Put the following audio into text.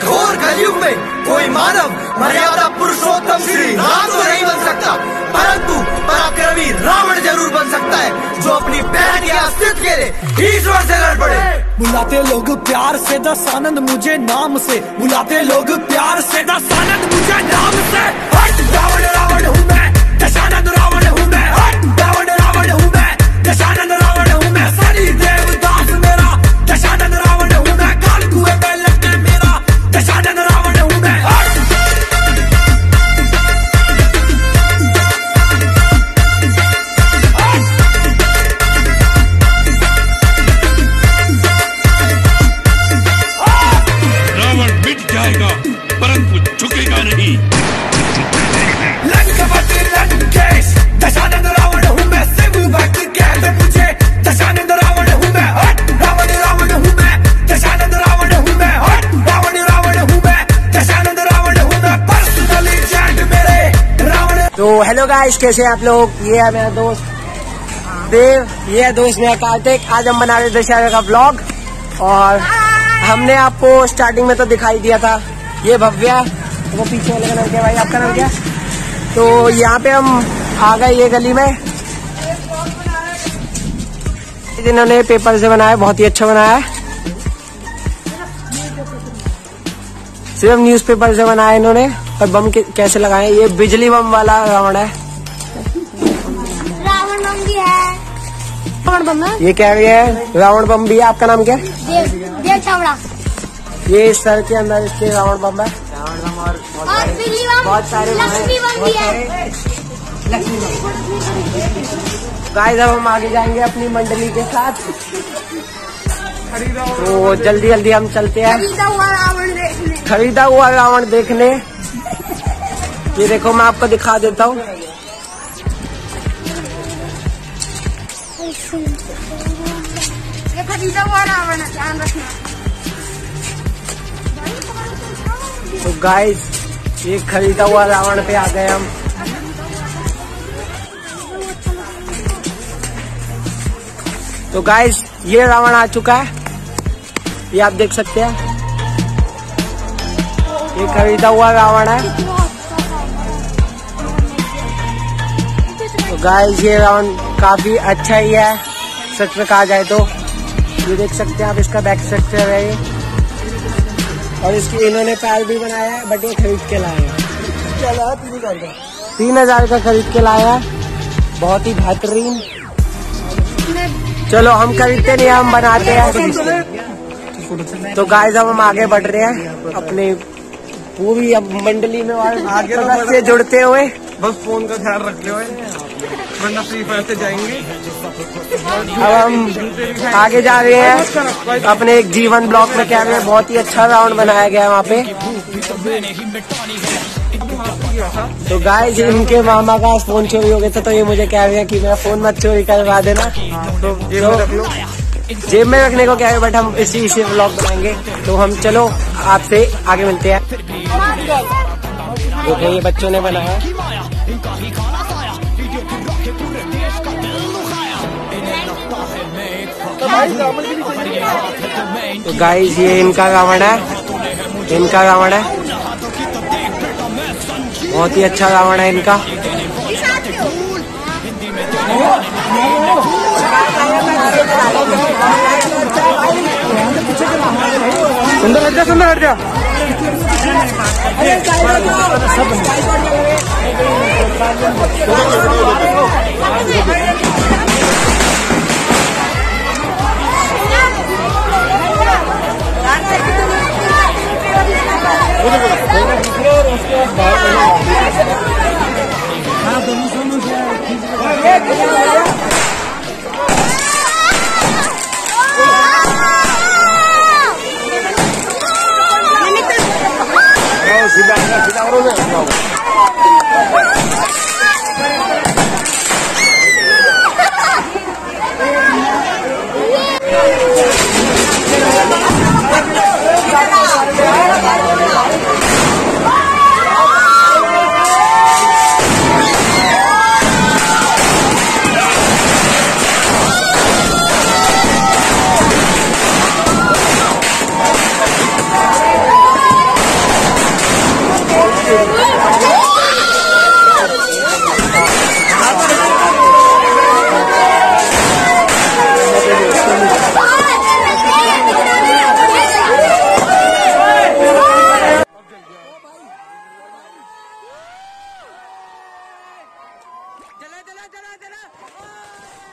घोर कलयुग में कोई मानव मर्यादा पुरुषोत्तम श्री राम तो नहीं बन सकता। परंतु पराक्रमी रावण ज़रूर बन सकता है, जो अपनी बहन के अस्तित्व के लिए ईश्वर से लड़ पड़े। बुलाते लोग प्यार से, दस आनंद मुझे नाम से। बुलाते लोग प्यार से, दस आनंद मुझे नाम से। हट रावण नहीं तो हेलो गाइस कैसे हैं आप लोग? ये है मेरा दोस्त देव, ये है दोस्त मेरा कार्तिक। आज हम बना रहे दशहरा का ब्लॉग और हमने आपको स्टार्टिंग में तो दिखाई दिया था। ये भव्या वो पीछे वाले का नाम क्या भाई आपका नाम क्या? तो यहाँ पे हम आ गए ये गली में। जिन्होंने पेपर से बनाया बहुत ही अच्छा बनाया। है सिर्फ़ न्यूज़पेपर से बनाया इन्होंने और बम कैसे लगाए ये बिजली बम वाला रावण है। रावण बम भी है। रावण बम है? ये क्या है? रावण बम भी है आपका नाम क्या? है देव ये सर के अंदर इसके रावण बम है। और बहुत सारे गाइस अब हम आगे जाएँगे अपनी मंडली के साथ। तो जल्दी जल्दी हम चलते हैं। खरीदा हुआ रावण देखने। खरीदा हुआ रावण देखने। ये देखो मैं आपको दिखा देता हूँ। खरीदा हुआ रावण है ध्यान रखना। तो गाइस ये खरीदा हुआ रावण पे आ गए हम। तो गाइस ये रावण आ चुका है। ये आप देख सकते हैं। ये खरीदा हुआ रावण है। तो गाइस ये रावण काफ़ी अच्छा ही है। सच में कहा जाए तो। ये देख सकते हैं आप इसका बैक स्ट्रक्चर है ये। और इसकी इन्होंने पैर भी बनाया है बट ये खरीद के लाए हैं। तीन हज़ार का खरीद के लाया है। बहुत ही बेहतरीन। चलो हम खरीदते नहीं हम बनाते हैं। तो गाइस अब हम आगे बढ़ रहे हैं। अपने पूरी अब मंडली में और आगे तो सदस्य जुड़ते हुए। बस फ़ोन का ख्याल रखते हुए। वरना फ्री फायर से जाएँगे। अब हम आगे जा रहे हैं। अपने एक जीवन ब्लॉक में क्या है बहुत ही अच्छा राउंड बनाया गया है वहाँ पे। तो गाइस इनके मामा का फ़ोन चोरी हो गया था तो ये मुझे कह रहे हैं कि मेरा फ़ोन मत चोरी करवा देना। तो जेब में रख लो। जेब में रखने को क्या है बट हम इसी इसी ब्लॉग बनाएँगे। तो हम चलो आपसे आगे मिलते हैं। देखो ये बच्चों ने बनाया। तो गाइस ये इनका रावण है। इनका रावण है। बहुत ही अच्छा रावण है इनका। सुंदर, हट जा, सुंदर, हट जा। Tinauro na. ¡Adelante, adelante, adelante! ¡Oh!